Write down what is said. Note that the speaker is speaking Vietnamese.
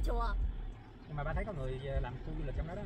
Peninsula nhưng mà ba thấy có người ờ, làm khu du lịch trong đó đó.